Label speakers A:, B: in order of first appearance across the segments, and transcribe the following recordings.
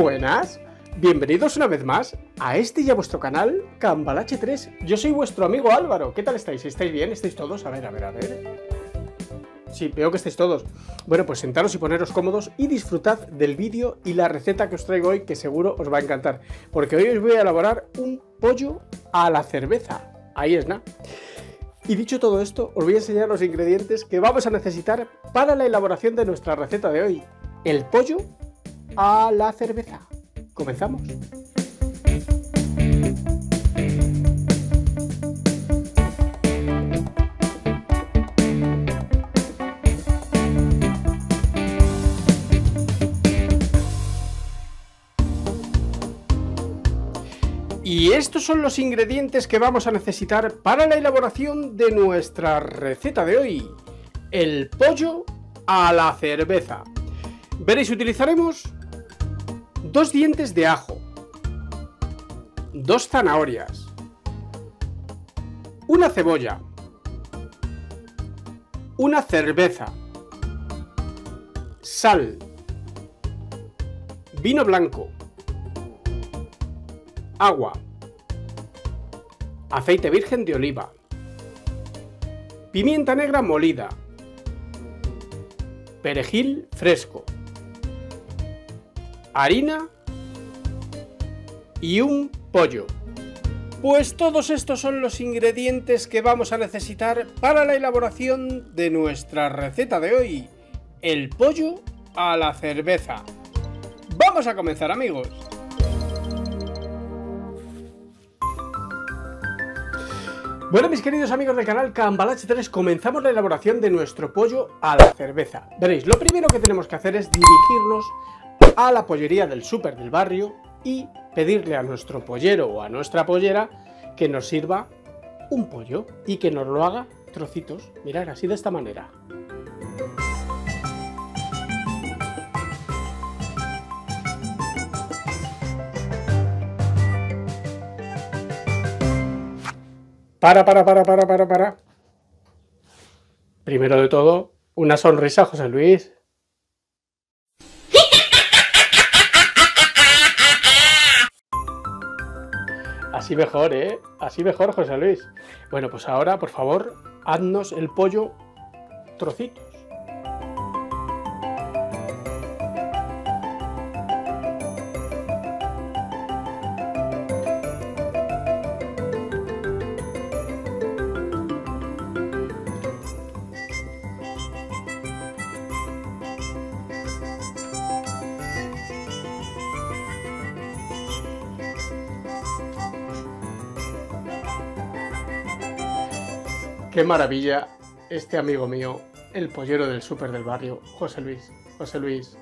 A: Buenas, bienvenidos una vez más a este y a vuestro canal Cambalache 3. Yo soy vuestro amigo Álvaro. ¿Qué tal estáis? ¿Estáis bien? ¿Estáis todos? A ver, a ver, a ver. Sí, veo que estáis todos. Bueno, pues sentaros y poneros cómodos y disfrutad del vídeo y la receta que os traigo hoy, que seguro os va a encantar. Porque hoy os voy a elaborar un pollo a la cerveza. Ahí es, ¿no? Y dicho todo esto, os voy a enseñar los ingredientes que vamos a necesitar para la elaboración de nuestra receta de hoy. El pollo a la cerveza. Comenzamos. Y estos son los ingredientes que vamos a necesitar para la elaboración de nuestra receta de hoy. El pollo a la cerveza. Veréis, utilizaremos dos dientes de ajo, dos zanahorias, una cebolla, una cerveza, sal, vino blanco, agua, aceite virgen de oliva, pimienta negra molida, perejil fresco, harina y un pollo. Pues todos estos son los ingredientes que vamos a necesitar para la elaboración de nuestra receta de hoy, el pollo a la cerveza. Vamos a comenzar amigos. Bueno, mis queridos amigos del canal Cambalache 3, comenzamos la elaboración de nuestro pollo a la cerveza. Veréis, lo primero que tenemos que hacer es dirigirnos a la pollería del súper del barrio y pedirle a nuestro pollero o a nuestra pollera que nos sirva un pollo y que nos lo haga trocitos, mirar así de esta manera. Para, para, para, para, para, para. Primero de todo, una sonrisa, José Luis. Así mejor, ¿eh? Así mejor, José Luis. Bueno, pues ahora, por favor, haznos el pollo trocitos. Qué maravilla este amigo mío, el pollero del súper del barrio, José Luis. José Luis,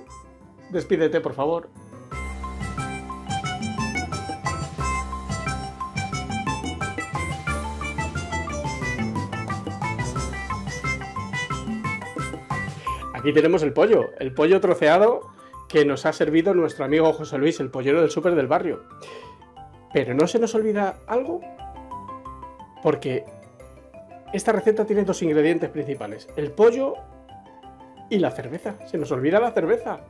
A: despídete por favor. Aquí tenemos el pollo, el pollo troceado que nos ha servido nuestro amigo José Luis, el pollero del súper del barrio. Pero no se nos olvida algo, porque esta receta tiene dos ingredientes principales, el pollo y la cerveza. Se nos olvida la cerveza.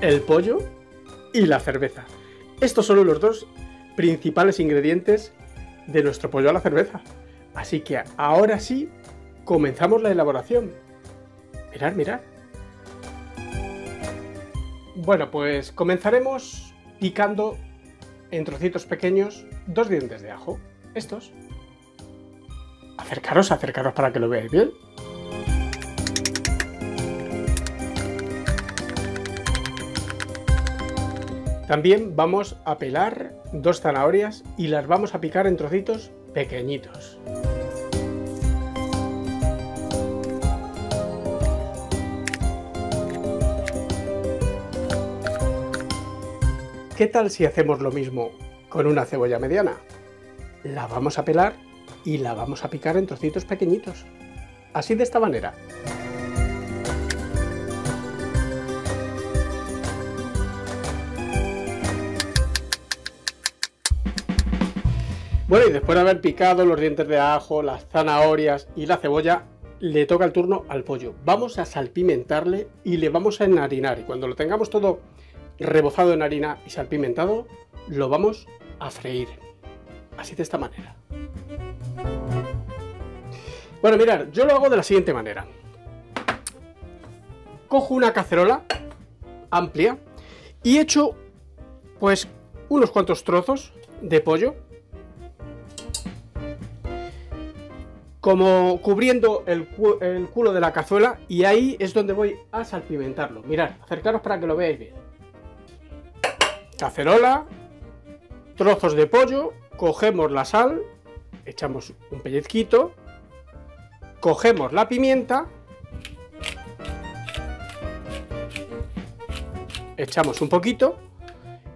A: El pollo y la cerveza. Estos son los dos principales ingredientes de nuestro pollo a la cerveza. Así que ahora sí, comenzamos la elaboración. Mirad, mirad. Bueno, pues comenzaremos picando en trocitos pequeños dos dientes de ajo. Estos. Acercaros, acercaros para que lo veáis bien. También vamos a pelar dos zanahorias y las vamos a picar en trocitos pequeñitos. ¿Qué tal si hacemos lo mismo con una cebolla mediana? La vamos a pelar y la vamos a picar en trocitos pequeñitos. Así de esta manera. Bueno, y después de haber picado los dientes de ajo, las zanahorias y la cebolla, le toca el turno al pollo. Vamos a salpimentarle y le vamos a enharinar. Y cuando lo tengamos todo rebozado en harina y salpimentado, lo vamos a freír. Así de esta manera. Bueno, mirar, yo lo hago de la siguiente manera. Cojo una cacerola amplia y echo pues unos cuantos trozos de pollo como cubriendo el, culo de la cazuela y ahí es donde voy a salpimentarlo. Mirad, acercaros para que lo veáis bien. Cacerola, trozos de pollo, cogemos la sal, echamos un pellizquito, cogemos la pimienta, echamos un poquito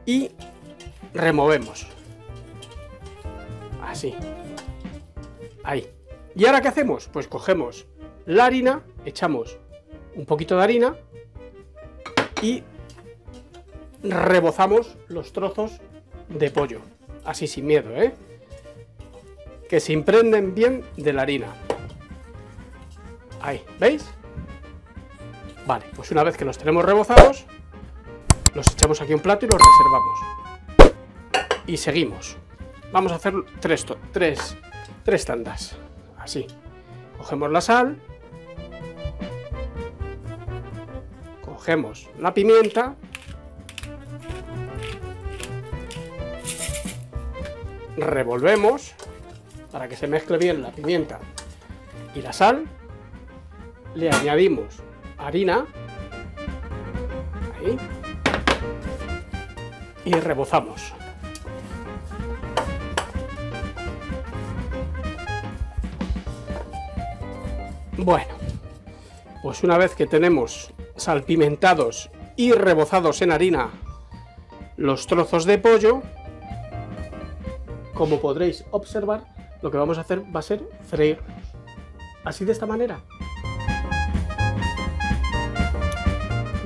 A: y removemos. Así. Ahí. ¿Y ahora qué hacemos? Pues cogemos la harina, echamos un poquito de harina y rebozamos los trozos de pollo. Así sin miedo, ¿eh? Que se imprenden bien de la harina. Ahí, ¿veis? Vale, pues una vez que los tenemos rebozados, los echamos aquí un plato y los reservamos. Y seguimos. Vamos a hacer tres, tres, tres tandas así. Cogemos la sal, cogemos la pimienta, revolvemos para que se mezcle bien la pimienta y la sal, le añadimos harina, y rebozamos. Bueno, pues una vez que tenemos salpimentados y rebozados en harina los trozos de pollo, como podréis observar, lo que vamos a hacer va a ser freír. Así de esta manera.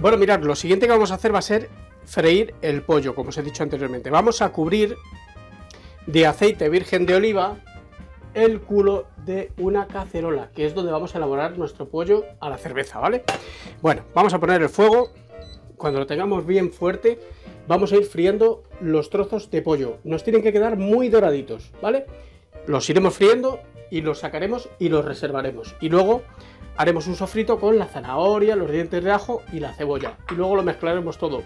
A: Bueno, mirad, lo siguiente que vamos a hacer va a ser freír el pollo, como os he dicho anteriormente. Vamos a cubrir de aceite virgen de oliva el culo de una cacerola, que es donde vamos a elaborar nuestro pollo a la cerveza, ¿vale? Bueno, vamos a poner el fuego. Cuando lo tengamos bien fuerte, vamos a ir friendo los trozos de pollo. Nos tienen que quedar muy doraditos, ¿vale? Los iremos friendo y los sacaremos y los reservaremos. Y luego haremos un sofrito con la zanahoria, los dientes de ajo y la cebolla. Y luego lo mezclaremos todo.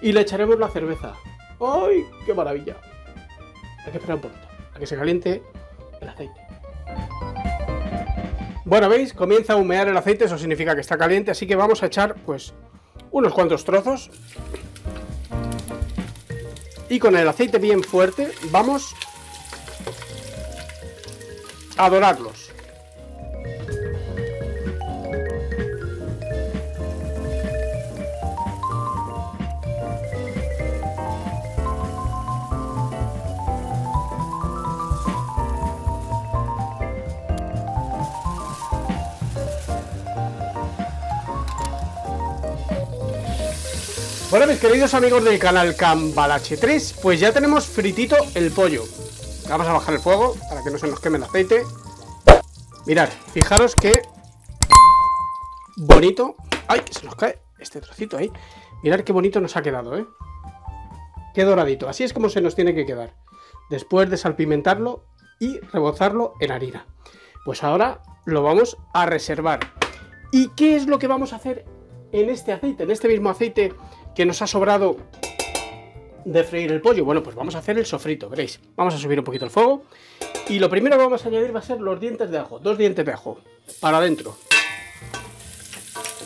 A: Y le echaremos la cerveza. ¡Ay, qué maravilla! Hay que esperar un poquito, a que se caliente el aceite. Bueno, ¿veis? Comienza a humear el aceite, eso significa que está caliente, así que vamos a echar, pues, unos cuantos trozos. Y con el aceite bien fuerte, vamos a dorarlos. Bueno, mis queridos amigos del canal Cambalache 3, pues ya tenemos fritito el pollo. Vamos a bajar el fuego para que no se nos queme el aceite. Mirad, fijaros que bonito. ¡Ay, se nos cae este trocito ahí! Mirad qué bonito nos ha quedado, ¿eh? Qué doradito. Así es como se nos tiene que quedar. Después de salpimentarlo y rebozarlo en harina. Pues ahora lo vamos a reservar. ¿Y qué es lo que vamos a hacer en este aceite? En este mismo aceite que nos ha sobrado de freír el pollo. Bueno, pues vamos a hacer el sofrito, veréis. Vamos a subir un poquito el fuego. Y lo primero que vamos a añadir va a ser los dientes de ajo. Dos dientes de ajo. Para adentro.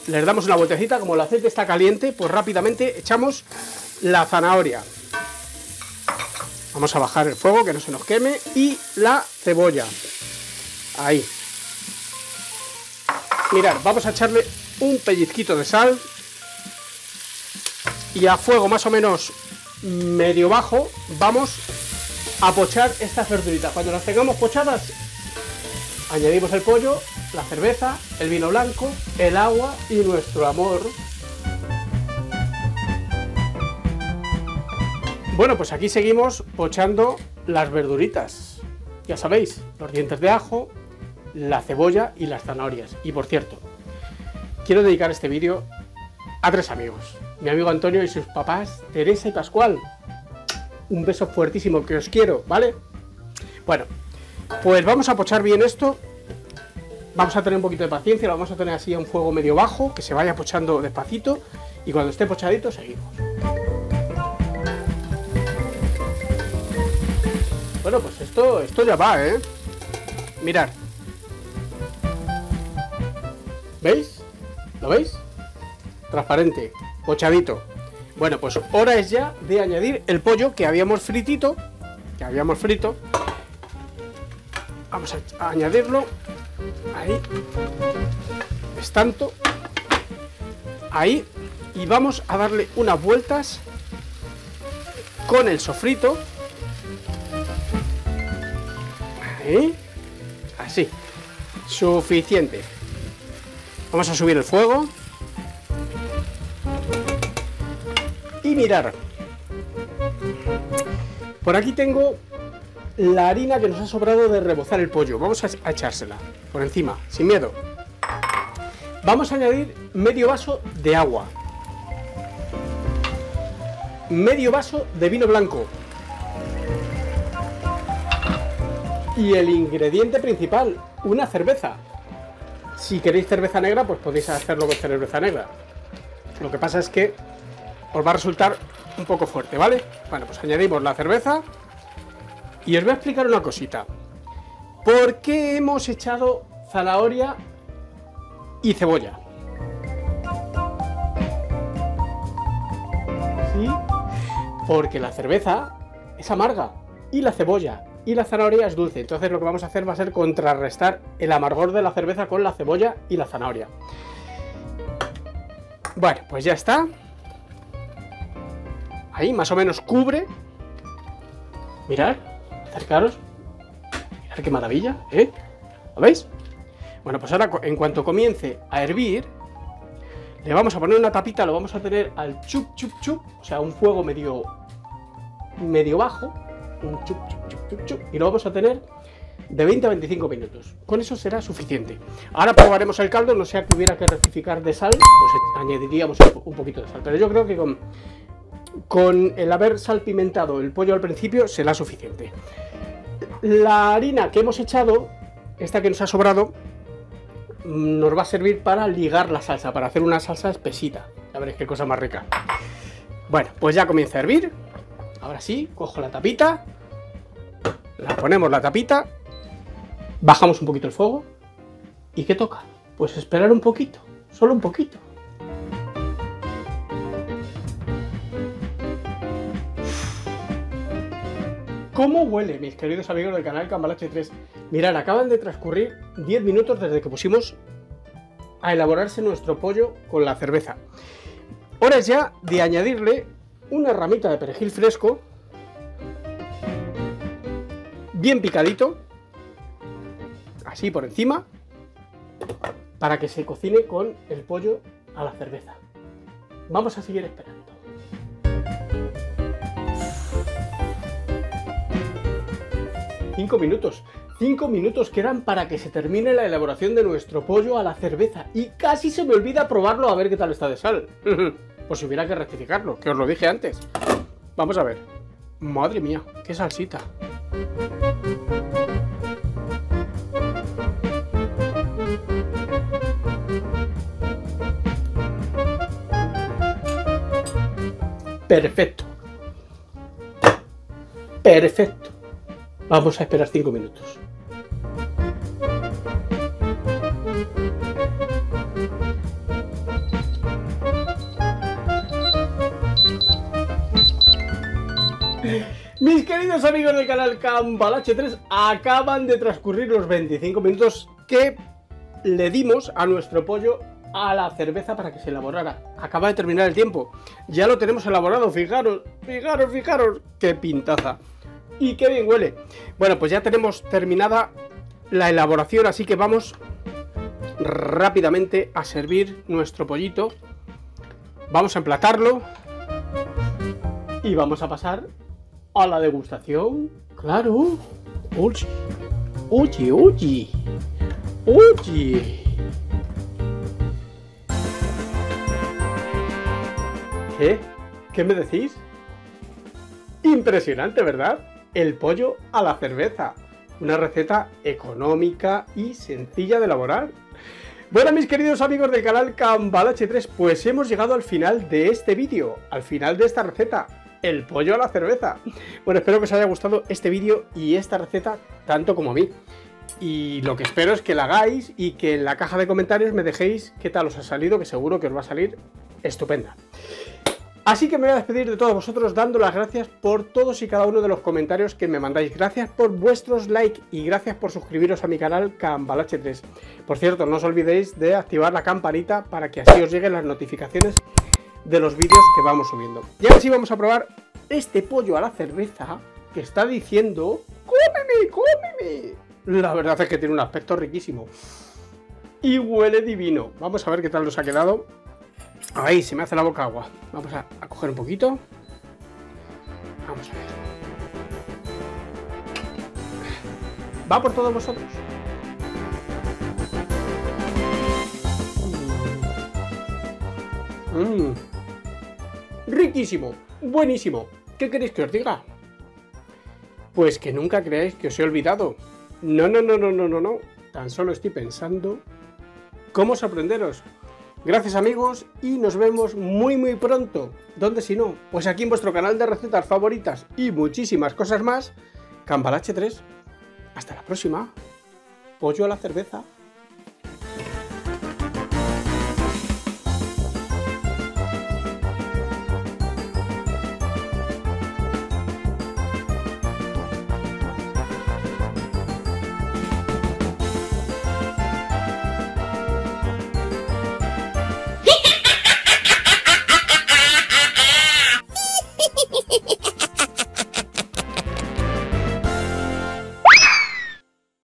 A: Les damos una vueltecita. Como el aceite está caliente, pues rápidamente echamos la zanahoria. Vamos a bajar el fuego, que no se nos queme. Y la cebolla. Ahí. Mirad, vamos a echarle un pellizquito de sal y a fuego más o menos medio bajo vamos a pochar estas verduritas. Cuando las tengamos pochadas, añadimos el pollo, la cerveza, el vino blanco, el agua y nuestro amor. Bueno, pues aquí seguimos pochando las verduritas. ya sabéis, los dientes de ajo, la cebolla y las zanahorias. Y por cierto, quiero dedicar este vídeo a tres amigos. Mi amigo Antonio y sus papás, Teresa y Pascual. Un beso fuertísimo que os quiero, ¿vale? Bueno, pues vamos a pochar bien esto. Vamos a tener un poquito de paciencia, lo vamos a tener así a un fuego medio bajo, que se vaya pochando despacito. Y cuando esté pochadito, seguimos. Bueno, pues esto, esto ya va, ¿eh? Mirad. ¿Veis? ¿Lo veis? Transparente, pochadito. Bueno, pues hora es ya de añadir el pollo que habíamos fritito, que habíamos frito. Vamos a añadirlo. Ahí. Es tanto. Ahí. Y vamos a darle unas vueltas con el sofrito. Ahí. Así. Suficiente. Vamos a subir el fuego. Mirar. Por aquí tengo la harina que nos ha sobrado de rebozar el pollo. Vamos a echársela por encima, sin miedo. Vamos a añadir medio vaso de agua. Medio vaso de vino blanco. Y el ingrediente principal, una cerveza. Si queréis cerveza negra, pues podéis hacerlo con cerveza negra. Lo que pasa es que os va a resultar un poco fuerte, ¿vale? Bueno, pues añadimos la cerveza y os voy a explicar una cosita. ¿Por qué hemos echado zanahoria y cebolla? ¿Sí? Porque la cerveza es amarga y la cebolla y la zanahoria es dulce. Entonces lo que vamos a hacer va a ser contrarrestar el amargor de la cerveza con la cebolla y la zanahoria. Bueno, pues ya está. Ahí más o menos cubre. Mirad, acercaros. Mirad qué maravilla, ¿eh? ¿Lo veis? Bueno, pues ahora en cuanto comience a hervir, le vamos a poner una tapita, lo vamos a tener al chup chup chup, o sea, un fuego medio medio bajo, un chup chup chup chup chup, y lo vamos a tener de 20 a 25 minutos. Con eso será suficiente. Ahora probaremos el caldo, no sea que hubiera que rectificar de sal, pues añadiríamos un poquito de sal. Pero yo creo que con con el haber salpimentado el pollo al principio será suficiente. La harina que hemos echado, esta que nos ha sobrado, nos va a servir para ligar la salsa, para hacer una salsa espesita. Ya veréis qué cosa más rica. Bueno, pues ya comienza a hervir. Ahora sí, cojo la tapita. La ponemos la tapita. Bajamos un poquito el fuego. ¿Y qué toca? Pues esperar un poquito. Solo un poquito. ¿Cómo huele, mis queridos amigos del canal Cambalache 3? Mirad, acaban de transcurrir 10 minutos desde que pusimos a elaborarse nuestro pollo con la cerveza. Hora ya de añadirle una ramita de perejil fresco, bien picadito, así por encima, para que se cocine con el pollo a la cerveza. Vamos a seguir esperando. 5 minutos. 5 minutos quedan para que se termine la elaboración de nuestro pollo a la cerveza. Y casi se me olvida probarlo a ver qué tal está de sal. pues si hubiera que rectificarlo, que os lo dije antes. Vamos a ver. Madre mía, qué salsita. Perfecto. Perfecto. Vamos a esperar 5 minutos. Mis queridos amigos del canal Cambalache 3, acaban de transcurrir los 25 minutos que le dimos a nuestro pollo a la cerveza para que se elaborara. Acaba de terminar el tiempo. Ya lo tenemos elaborado, fijaros, fijaros, fijaros, qué pintaza. Y qué bien huele. Bueno, pues ya tenemos terminada la elaboración, así que vamos rápidamente a servir nuestro pollito. Vamos a emplatarlo. Y vamos a pasar a la degustación. Claro. Oye, oye. Oye. ¿Qué? ¿Qué me decís? Impresionante, ¿verdad? El pollo a la cerveza. Una receta económica y sencilla de elaborar. Bueno, mis queridos amigos del canal Cambalache 3, pues hemos llegado al final de este vídeo, al final de esta receta, el pollo a la cerveza. Bueno, espero que os haya gustado este vídeo y esta receta tanto como a mí. Y lo que espero es que la hagáis y que en la caja de comentarios me dejéis qué tal os ha salido, que seguro que os va a salir estupenda. Así que me voy a despedir de todos vosotros dando las gracias por todos y cada uno de los comentarios que me mandáis. Gracias por vuestros likes y gracias por suscribiros a mi canal Cambalache3. Por cierto, no os olvidéis de activar la campanita para que así os lleguen las notificaciones de los vídeos que vamos subiendo. Y ahora sí vamos a probar este pollo a la cerveza que está diciendo ¡Cómeme, cómeme! La verdad es que tiene un aspecto riquísimo. Y huele divino. Vamos a ver qué tal nos ha quedado. Ahí, se me hace la boca agua. Vamos a, coger un poquito. Vamos a ver. Va por todos vosotros. Mmm. Riquísimo. Buenísimo. ¿Qué queréis que os diga? Pues que nunca creáis que os he olvidado. No, no, no, no, no, no, no. Tan solo estoy pensando cómo sorprenderos. Gracias amigos y nos vemos muy muy pronto. ¿Dónde si no? Pues aquí en vuestro canal de recetas favoritas y muchísimas cosas más, Cambalache 3. Hasta la próxima. Pollo a la cerveza.